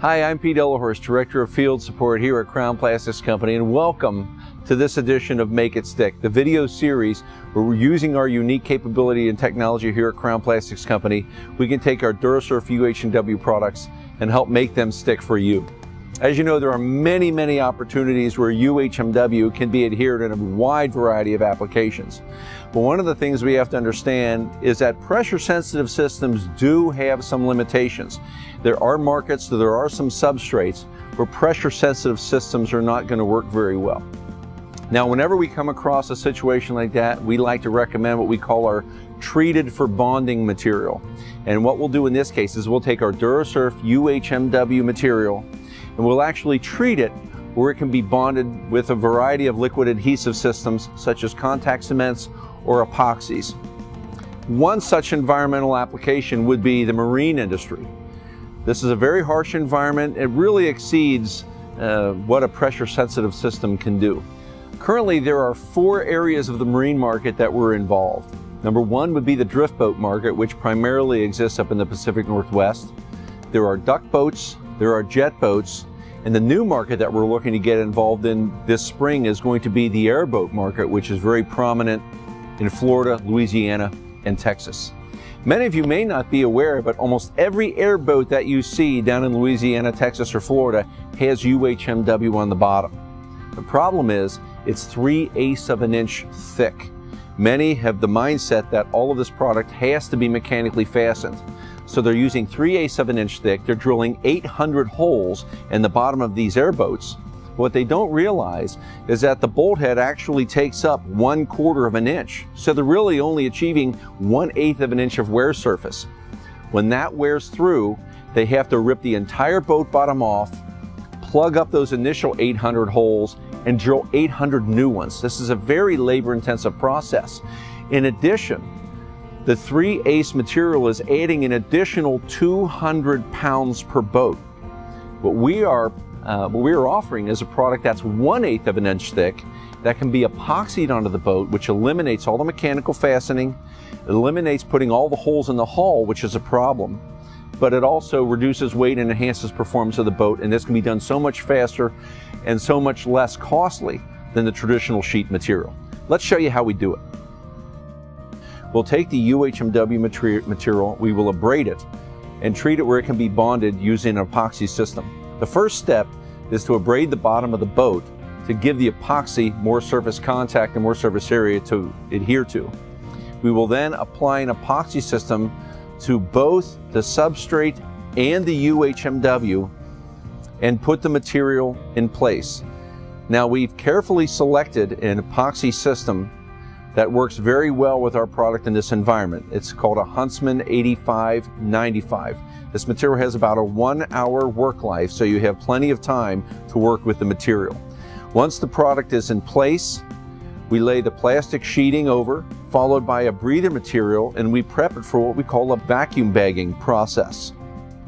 Hi, I'm Pete Delahorst, Director of Field Support here at Crown Plastics Company, and welcome to this edition of Make It Stick, the video series where we're using our unique capability and technology here at Crown Plastics Company. We can take our Dura-Surf UHMW products and help make them stick for you. As you know, there are many, many opportunities where UHMW can be adhered in a wide variety of applications. But one of the things we have to understand is that pressure sensitive systems do have some limitations. There are markets, there are some substrates where pressure sensitive systems are not going to work very well. Now, whenever we come across a situation like that, we like to recommend what we call our treated for bonding material. And what we'll do in this case is we'll take our Dura-Surf UHMW material and we'll actually treat it where it can be bonded with a variety of liquid adhesive systems such as contact cements or epoxies. One such environmental application would be the marine industry. This is a very harsh environment. It really exceeds uh, what a pressure sensitive system can do. Currently, there are four areas of the marine market that we're involved. Number one would be the drift boat market, which primarily exists up in the Pacific Northwest. There are duck boats, there are jet boats, and the new market that we're looking to get involved in this spring is going to be the airboat market, which is very prominent in Florida, Louisiana, and Texas. Many of you may not be aware, but almost every airboat that you see down in Louisiana, Texas, or Florida has UHMW on the bottom. The problem is it's 3 eighths of an inch thick. Many have the mindset that all of this product has to be mechanically fastened. So they're using 3 eighths of an inch thick. They're drilling 800 holes in the bottom of these airboats. What they don't realize is that the bolt head actually takes up one quarter of an inch. So they're really only achieving one eighth of an inch of wear surface. When that wears through, they have to rip the entire boat bottom off, plug up those initial 800 holes, and drill 800 new ones. This is a very labor intensive process. In addition, the 3 ace material is adding an additional 200 pounds per boat. What we are uh, what we are offering is a product that's one eighth of an inch thick that can be epoxied onto the boat, which eliminates all the mechanical fastening, eliminates putting all the holes in the hull, which is a problem, but it also reduces weight and enhances performance of the boat. And this can be done so much faster and so much less costly than the traditional sheet material. Let's show you how we do it. We'll take the UHMW material, we will abrade it, and treat it where it can be bonded using an epoxy system. The first step is to abrade the bottom of the boat to give the epoxy more surface contact and more surface area to adhere to. We will then apply an epoxy system to both the substrate and the UHMW and put the material in place. Now we've carefully selected an epoxy system that works very well with our product in this environment. It's called a Huntsman 8595. This material has about a one hour work life, so you have plenty of time to work with the material. Once the product is in place, we lay the plastic sheeting over, followed by a breather material, and we prep it for what we call a vacuum bagging process.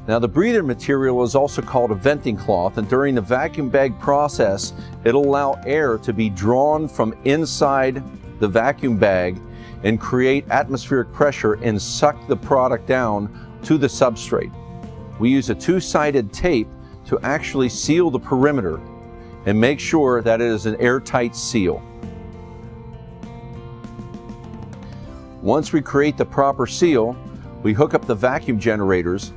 Now the breather material is also called a venting cloth and during the vacuum bag process it'll allow air to be drawn from inside the vacuum bag and create atmospheric pressure and suck the product down to the substrate. We use a two-sided tape to actually seal the perimeter and make sure that it is an airtight seal. Once we create the proper seal, we hook up the vacuum generators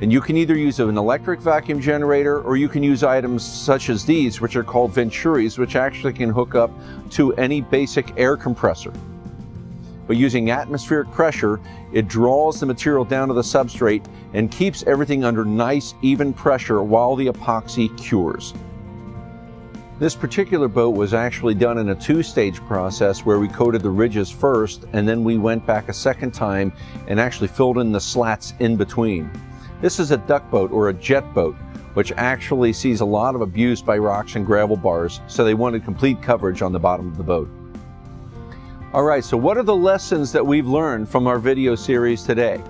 and you can either use an electric vacuum generator or you can use items such as these, which are called Venturis, which actually can hook up to any basic air compressor. But using atmospheric pressure, it draws the material down to the substrate and keeps everything under nice, even pressure while the epoxy cures. This particular boat was actually done in a two-stage process where we coated the ridges first and then we went back a second time and actually filled in the slats in between. This is a duck boat or a jet boat, which actually sees a lot of abuse by rocks and gravel bars, so they wanted complete coverage on the bottom of the boat. All right, so what are the lessons that we've learned from our video series today?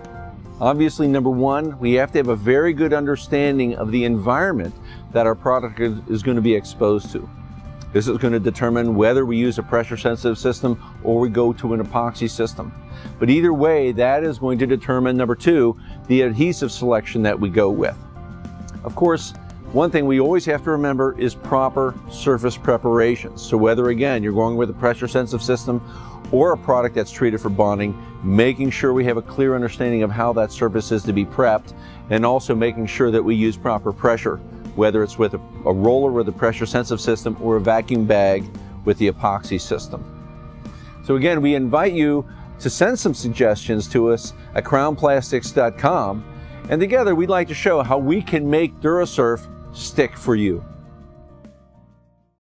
Obviously, number one, we have to have a very good understanding of the environment that our product is going to be exposed to. This is going to determine whether we use a pressure sensitive system or we go to an epoxy system. But either way, that is going to determine, number two, the adhesive selection that we go with. Of course, one thing we always have to remember is proper surface preparation. So whether again you're going with a pressure sensitive system or a product that's treated for bonding, making sure we have a clear understanding of how that surface is to be prepped and also making sure that we use proper pressure, whether it's with a, a roller with a pressure sensitive system or a vacuum bag with the epoxy system. So again, we invite you to send some suggestions to us at crownplastics.com and together we'd like to show how we can make Dura-Surf stick for you.